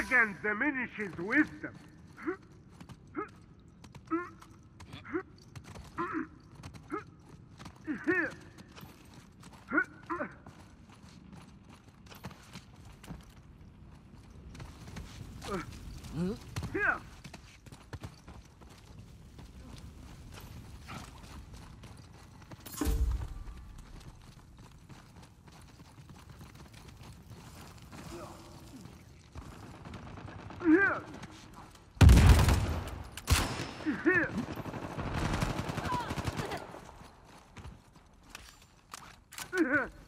Arrogance diminishes wisdom. Yeah. Yeah. Yeah.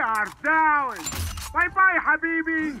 are down. Bye bye, Habibi.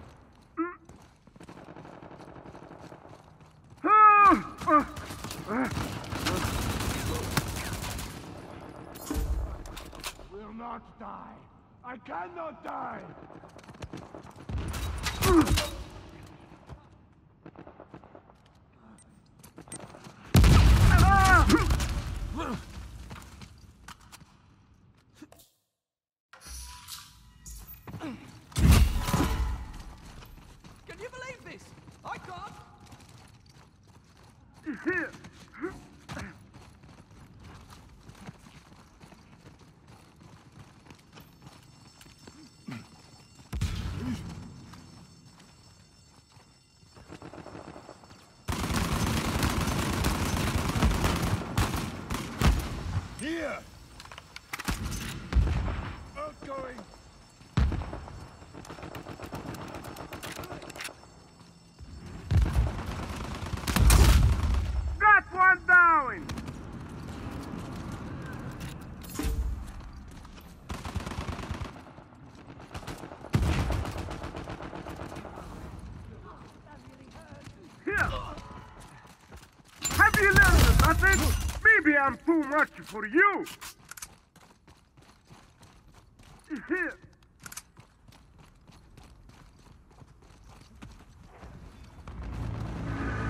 will not die. I cannot die. Can you believe this? I can't! It? Maybe I'm too much for you.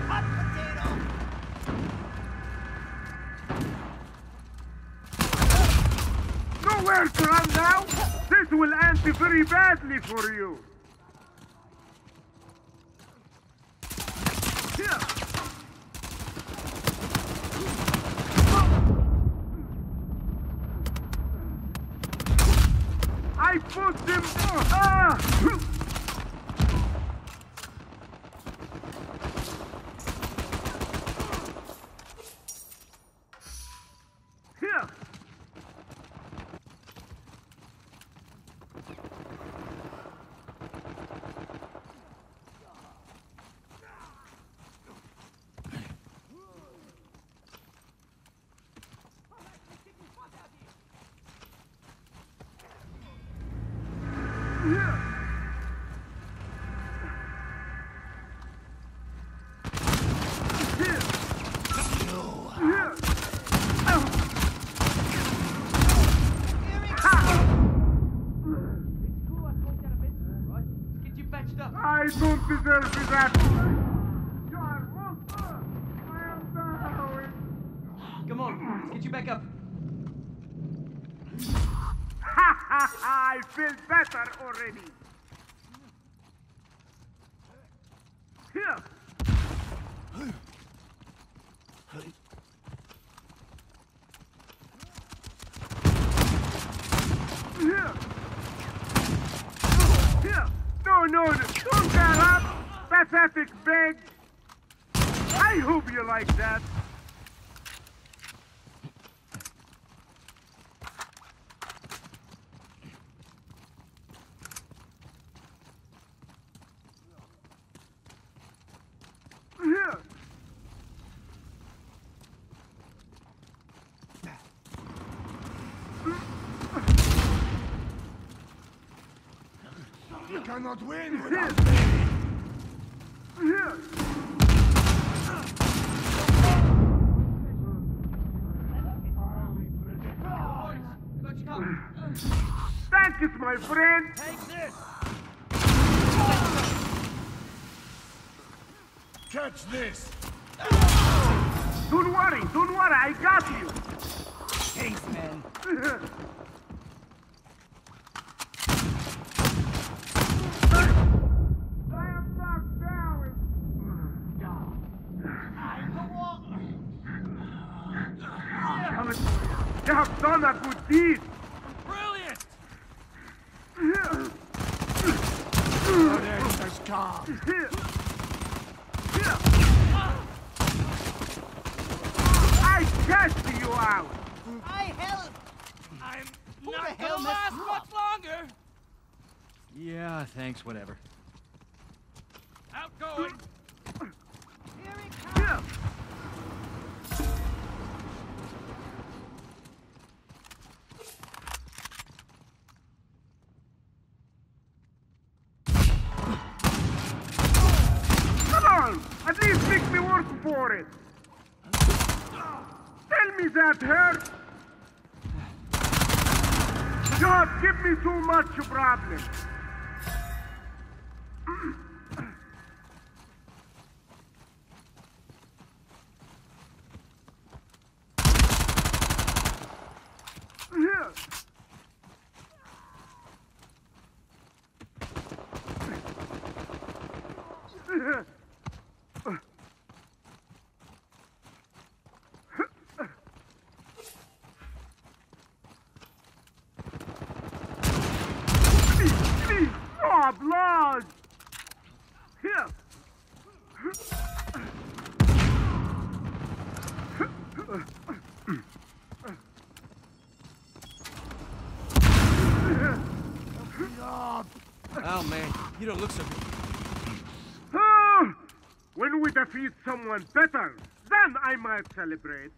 Hot potato! Nowhere to run now. This will end very badly for you. Huh? Come on, let's get you back up. I feel better already. Here. Here. Here. No, no. Don't get up. Pathetic big! I hope you like that. You cannot win without Here. Got you covered. Thank you, my friend. Take this! Catch this! Don't worry, don't worry, I got you. Thanks, man. I am knocked down. Damn it. You have done a good deed. Brilliant! Oh, there is calm. Here. Here. I cast you out. I help! I'm not hell gonna last you much longer! Yeah, thanks, whatever. Outgoing! Here. Come for it! Tell me that hurt! God, give me too much problem! Here. Oh, blood! Here! Oh, man, you don't look so good. Ah, when we defeat someone better, then I might celebrate.